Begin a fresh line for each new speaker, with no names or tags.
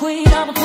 queen, I'm a queen.